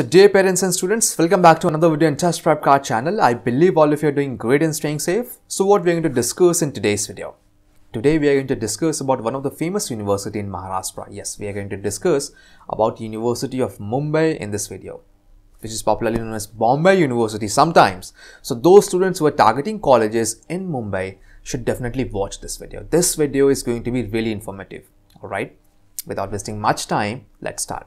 So dear parents and students, welcome back to another video in TestprepKart channel. I believe all of you are doing great and staying safe. So what we are going to discuss in today's video. Today we are going to discuss about one of the famous university in Maharashtra. Yes, we are going to discuss about University of Mumbai in this video which is popularly known as Bombay University sometimes. So those students who are targeting colleges in Mumbai should definitely watch this video. This video is going to be really informative. Alright, without wasting much time, let's start.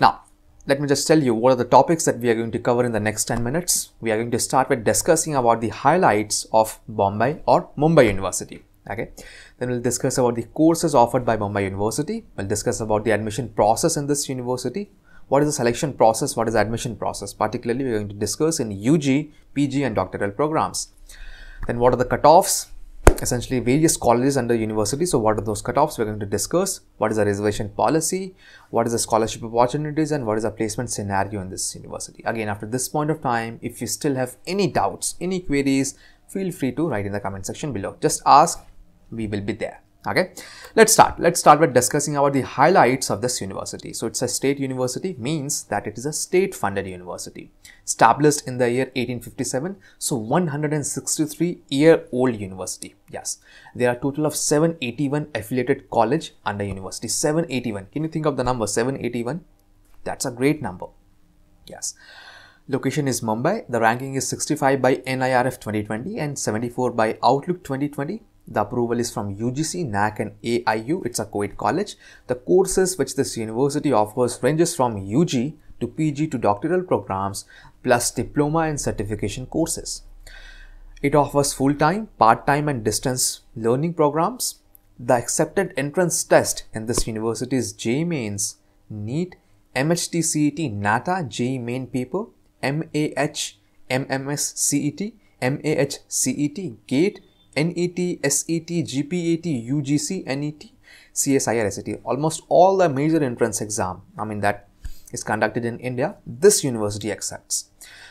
Now, let me just tell you what are the topics that we are going to cover in the next 10 minutes. We are going to start with discussing about the highlights of Bombay or Mumbai University. Okay. Then we'll discuss about the courses offered by Bombay University. We'll discuss about the admission process in this university. What is the selection process? What is the admission process? Particularly, we're going to discuss in UG, PG and doctoral programs. Then what are the cutoffs? Essentially various colleges under university. So what are those cutoffs? We're going to discuss what is the reservation policy, what is the scholarship opportunities and what is the placement scenario in this university. Again, after this point of time, if you still have any doubts, any queries, feel free to write in the comment section below. Just ask, we will be there okay? Let's start. Let's start by discussing about the highlights of this university. So it's a state university means that it is a state funded university. Established in the year 1857 so 163 year old university. Yes. There are total of 781 affiliated college under university. 781 can you think of the number? 781 that's a great number. Yes. Location is Mumbai. The ranking is 65 by NIRF 2020 and 74 by Outlook 2020. The approval is from UGC, NAAC and AIU. It's a co-ed college. The courses which this university offers ranges from UG to PG to doctoral programs plus diploma and certification courses. It offers full-time, part-time and distance learning programs. The accepted entrance test in this university is JEE Mains, NEET, MHT CET, NATA, JEE Main Paper, MAH, MMS CET, MAH CET, GATE, NET, SET, GPAT, UGC, NET, CSIR, SET. Almost all the major entrance exam, I mean that is conducted in India, this university accepts.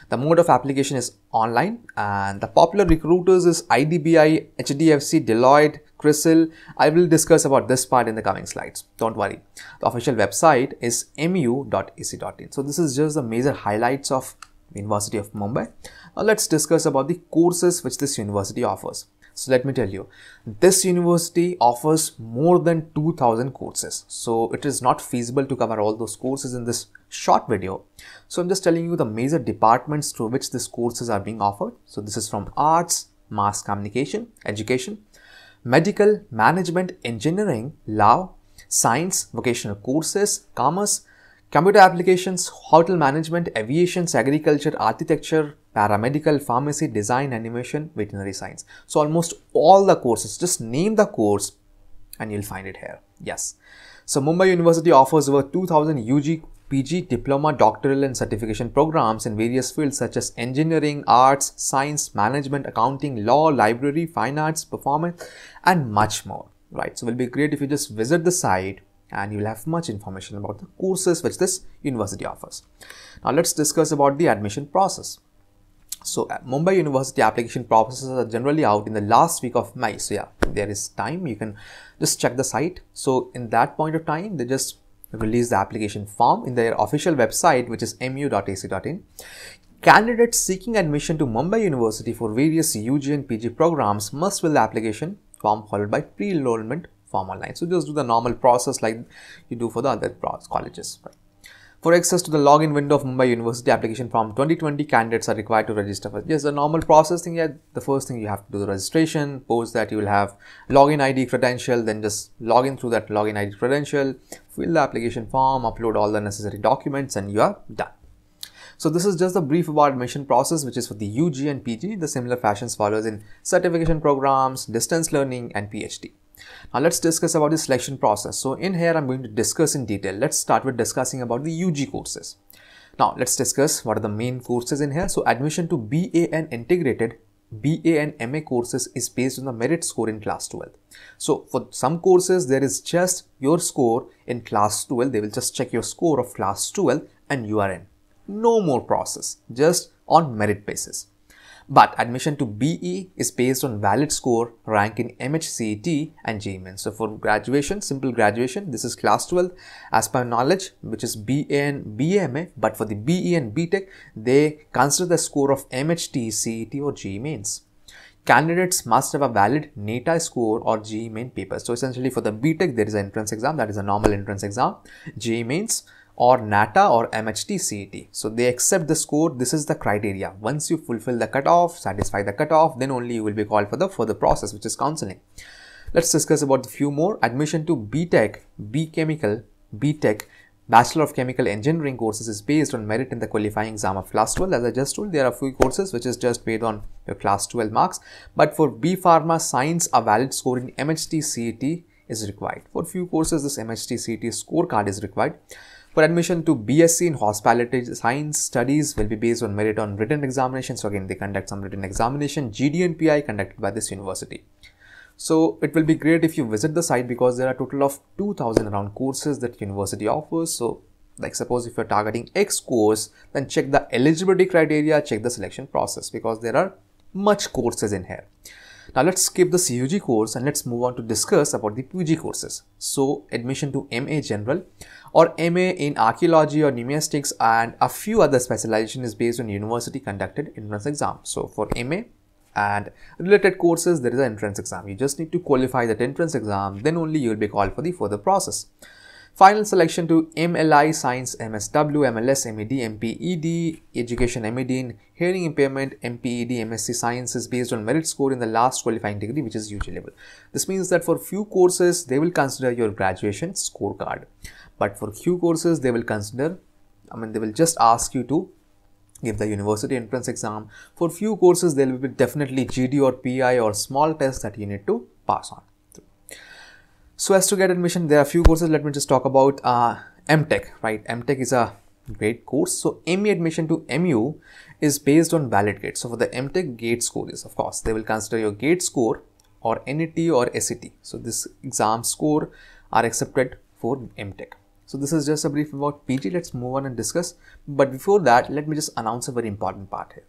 The mode of application is online and the popular recruiters is IDBI, HDFC, Deloitte, CRISIL. I will discuss about this part in the coming slides. Don't worry. The official website is mu.ac.in. So this is just the major highlights of University of Mumbai. Now let's discuss about the courses which this university offers. So let me tell you, this university offers more than 2000 courses. So it is not feasible to cover all those courses in this short video. So I'm just telling you the major departments through which these courses are being offered. So this is from arts, mass communication, education, medical, management, engineering, law, science, vocational courses, commerce, computer applications, hotel management, aviation, agriculture, architecture, paramedical, pharmacy, design, animation, veterinary science. So almost all the courses, just name the course and you'll find it here. Yes. So Mumbai University offers over 2000 UG, PG, diploma, doctoral and certification programs in various fields such as engineering, arts, science, management, accounting, law, library, fine arts, performance and much more. Right. So it will be great if you just visit the site and you'll have much information about the courses which this university offers. Now let's discuss about the admission process. So Mumbai University application processes are generally out in the last week of May. So yeah, there is time. You can just check the site. So in that point of time, they just release the application form in their official website, which is mu.ac.in. Candidates seeking admission to Mumbai University for various UG and PG programs must fill the application form followed by pre-enrollment form online. So just do the normal process like you do for the other colleges. Right? For access to the login window of Mumbai University application form 2020 candidates are required to register for yes the normal process thing yeah the first thing you have to do the registration post that you will have login ID credential then just log in through that login ID credential fill the application form upload all the necessary documents and you are done. So this is just a brief about admission process which is for the UG and PG the similar fashions follows in certification programs, distance learning and PhD. Now let's discuss about the selection process. So in here I'm going to discuss in detail. Let's start with discussing about the UG courses. Now let's discuss what are the main courses in here. So admission to BA and integrated BA and MA courses is based on the merit score in class 12. So for some courses there is just your score in class 12. They will just check your score of class 12 and you are in. No more process, just on merit basis. But admission to BE is based on valid score rank in MHCET and mains. So for graduation, simple graduation, this is class 12 as per knowledge, which is BA and BMA. But for the BE and BTech, they consider the score of MHT, CET or JEE mains. Candidates must have a valid NATA score or JEE main paper. So essentially for the BTech, there is an entrance exam, that is a normal entrance exam. JEE mains or NATA or MHT CET. So they accept the score. This is the criteria. Once you fulfill the cutoff, satisfy the cutoff, then only you will be called for the further process, which is counseling. Let's discuss about a few more. Admission to BTech, B Chemical, BTech, Bachelor of Chemical Engineering courses is based on merit in the qualifying exam of class 12. As I just told, there are few courses which is just based on your class 12 marks. But for B Pharma Science, a valid score in MHT CET is required. For few courses, this MHT CET scorecard is required. For admission to BSc in Hospitality Science Studies will be based on merit on written examination. So again, they conduct some written examination, GD and PI conducted by this university. So it will be great if you visit the site because there are total of 2000 around courses that university offers. So like suppose if you're targeting X course, then check the eligibility criteria, check the selection process because there are much courses in here. Now let's skip the CUG course and let's move on to discuss about the PG courses. So admission to MA General or MA in Archaeology or Numismatics and a few other specialization is based on university conducted entrance exam. So for MA and related courses there is an entrance exam. You just need to qualify that entrance exam then only you will be called for the further process. Final selection to MLI Science, MSW, MLS, MED, MPED, Education MED in Hearing Impairment, MPED, MSc Science is based on merit score in the last qualifying degree which is UG level. This means that for few courses they will consider your graduation scorecard. But for few courses, they will consider, I mean, they will just ask you to give the university entrance exam. For few courses, there will be definitely GD or PI or small tests that you need to pass on. So as to get admission, there are a few courses. Let me just talk about uh, MTech, right? MTech is a great course. So ME admission to MU is based on valid gate. So for the MTech gate score is, of course, they will consider your gate score or NET or SET. So this exam score are accepted for MTech. So this is just a brief about PG. Let's move on and discuss. But before that, let me just announce a very important part here.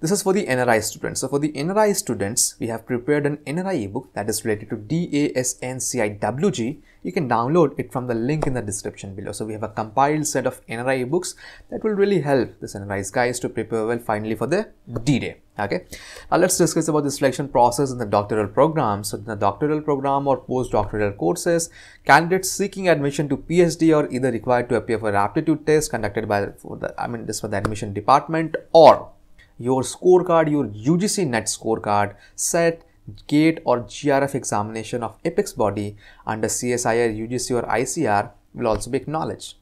This is for the NRI students. So for the NRI students, we have prepared an NRI ebook that is related to DASNCIWG. You can download it from the link in the description below. So we have a compiled set of NRI ebooks that will really help the NRI's guys to prepare well finally for the D-Day. Okay. Now let's discuss about the selection process in the doctoral program. So in the doctoral program or postdoctoral courses, candidates seeking admission to PhD are either required to appear for aptitude test conducted by the, I mean this for the admission department or your scorecard, your UGC net scorecard, set, gate or JRF examination of apex body under CSIR, UGC or ICR will also be acknowledged.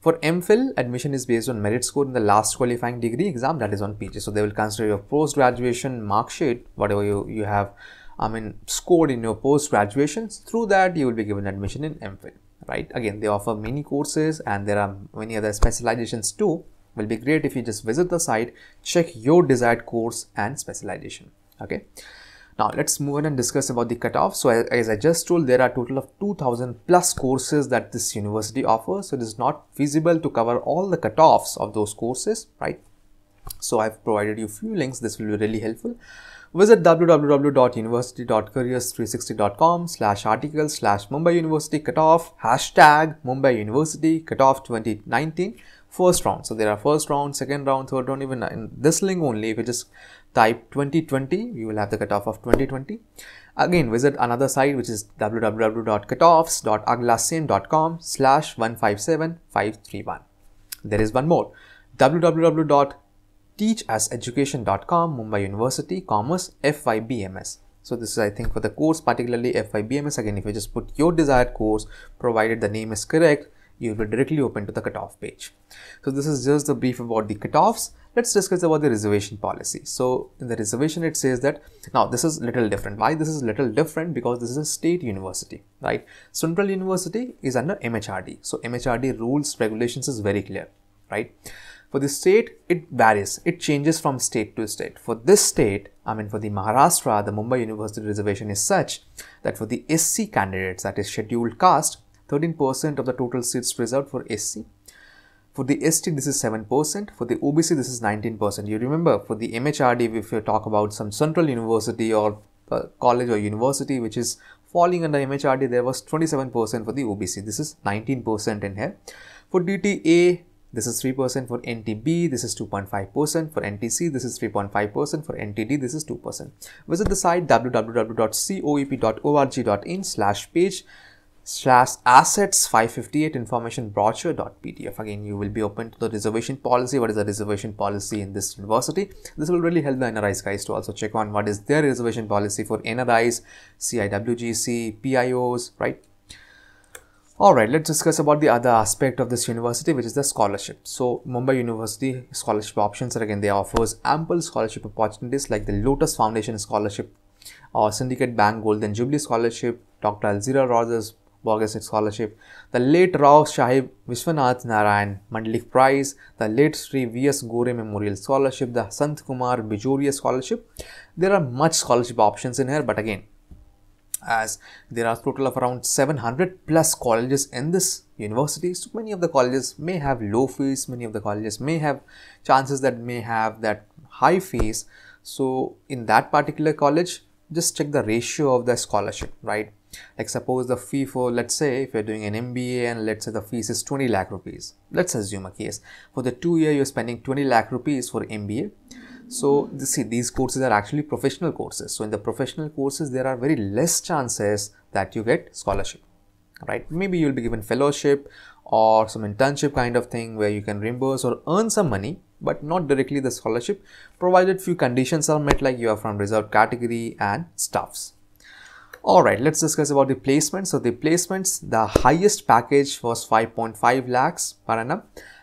For MPhil, admission is based on merit score in the last qualifying degree exam that is on PG. So they will consider your post-graduation mark sheet, whatever you, you have I mean scored in your post-graduation. Through that, you will be given admission in MPhil, right? Again, they offer many courses and there are many other specializations too will be great if you just visit the site, check your desired course and specialization. Okay. Now let's move on and discuss about the cutoff. So as I just told, there are total of 2000 plus courses that this university offers. So it is not feasible to cover all the cutoffs of those courses, right? So I've provided you few links. This will be really helpful. Visit www.university.careers360.com slash article slash Mumbai University cutoff hashtag Mumbai University cutoff 2019 first round. So there are first round, second round, third round, even in this link only, if you just type 2020, you will have the cutoff of 2020. Again, visit another site which is www.cutoffs.aglasem.com slash 157531. There is one more www.teachaseducation.com, Mumbai University, Commerce, FYBMS. So this is I think for the course particularly FYBMS again if you just put your desired course provided the name is correct you will be directly open to the cutoff page. So this is just the brief about the cutoffs. Let's discuss about the reservation policy. So in the reservation, it says that now this is little different. Why this is little different? Because this is a state university, right? Central University is under MHRD. So MHRD rules, regulations is very clear, right? For the state, it varies. It changes from state to state. For this state, I mean for the Maharashtra, the Mumbai University reservation is such that for the SC candidates, that is scheduled caste, 13% of the total seats reserved for SC. For the ST, this is 7%. For the OBC, this is 19%. You remember for the MHRD, if you talk about some central university or uh, college or university which is falling under MHRD, there was 27% for the OBC. This is 19% in here. For DTA, this is 3% for NTB, this is 2.5% for NTC, this is 3.5% for NTD, this is 2%. Visit the site www.coep.org.in slash page slash assets 558 information brochure.pdf again you will be open to the reservation policy. What is the reservation policy in this university? This will really help the nris guys to also check on what is their reservation policy for nris ciwgc pios right? All right let's discuss about the other aspect of this university which is the scholarship. So mumbai university scholarship options are again they offers ample scholarship opportunities like the lotus foundation scholarship or syndicate bank golden jubilee scholarship dr alzira rogers Bogus Scholarship, the late Rao Shahib Vishwanath Narayan Mandlik Prize, the late Sri V.S. Gore Memorial Scholarship, the Sant Kumar Bijoria Scholarship. There are much scholarship options in here, but again, as there are total of around 700 plus colleges in this university so many of the colleges may have low fees many of the colleges may have chances that may have that high fees so in that particular college just check the ratio of the scholarship right like suppose the fee for let's say if you're doing an MBA and let's say the fees is 20 lakh rupees. Let's assume a case. For the two year you're spending 20 lakh rupees for MBA so see these courses are actually professional courses. So in the professional courses there are very less chances that you get scholarship right? Maybe you'll be given fellowship or some internship kind of thing where you can reimburse or earn some money but not directly the scholarship provided few conditions are met like you are from reserved category and stuffs all right let's discuss about the placements so the placements the highest package was 5.5 lakhs per annum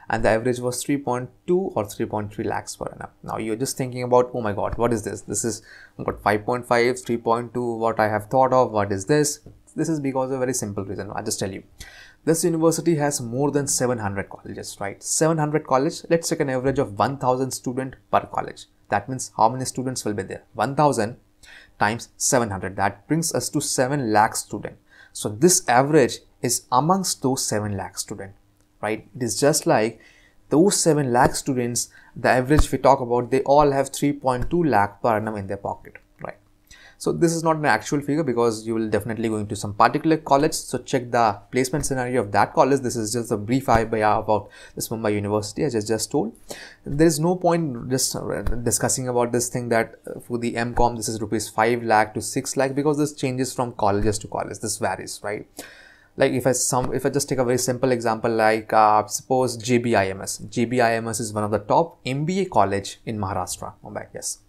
and the average was 3.2 or 3.3 lakhs per annum. Now you're just thinking about oh my god what is this? This is what 5.5 3.2 what i have thought of what is this? This is because of a very simple reason. I'll just tell you. This university has more than 700 colleges right? 700 college let's take an average of 1000 student per college. That means how many students will be there? 1000 times 700 that brings us to 7 lakh student. So this average is amongst those 7 lakh student right? It is just like those 7 lakh students the average we talk about they all have 3.2 lakh per annum in their pocket so this is not an actual figure because you will definitely go into some particular college. So check the placement scenario of that college. This is just a brief idea about this Mumbai University as I just just told. There is no point just uh, discussing about this thing that uh, for the MCOM this is rupees 5 lakh to 6 lakh because this changes from colleges to college. This varies, right? like if I some if I just take a very simple example like uh, suppose JBIMS. JBIMS is one of the top MBA college in Maharashtra, Mumbai. Yes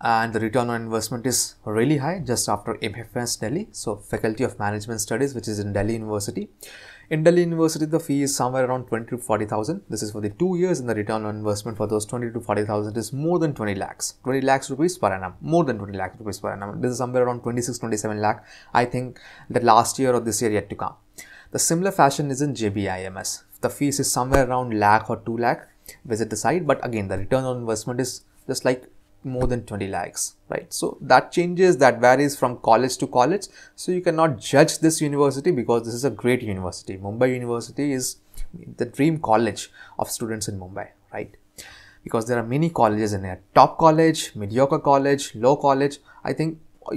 and the return on investment is really high just after MFS Delhi. So Faculty of Management Studies which is in Delhi University. In Delhi University the fee is somewhere around 20 to 40,000. This is for the two years and the return on investment for those 20 to 40,000 is more than 20 lakhs. 20 lakhs rupees per annum. More than 20 lakhs rupees per annum. This is somewhere around 26 27 lakh. I think that last year or this year yet to come. The similar fashion is in JBIMS. The fees is somewhere around lakh or 2 lakh. Visit the site but again the return on investment is just like more than 20 lakhs right? So that changes that varies from college to college. So you cannot judge this university because this is a great university. Mumbai university is the dream college of students in mumbai right? Because there are many colleges in here top college mediocre college low college. I think uh,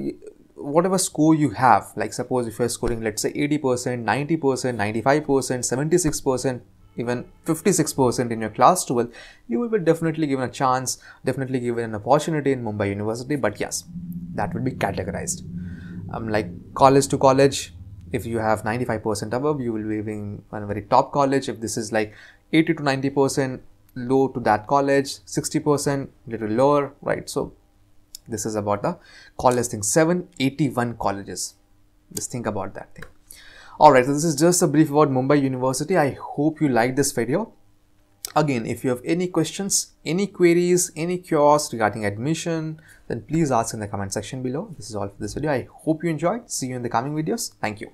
whatever score you have like suppose if you're scoring let's say 80% 90% 95% 76% even 56% in your class 12, you will be definitely given a chance, definitely given an opportunity in Mumbai University. But yes, that will be categorized. Um, like college to college, if you have 95% above, you will be in a very top college. If this is like 80 to 90% low to that college, 60% little lower, right? So this is about the college thing. 781 colleges. Just think about that thing. Alright, so this is just a brief about Mumbai University. I hope you liked this video. Again, if you have any questions, any queries, any cures regarding admission, then please ask in the comment section below. This is all for this video. I hope you enjoyed. See you in the coming videos. Thank you.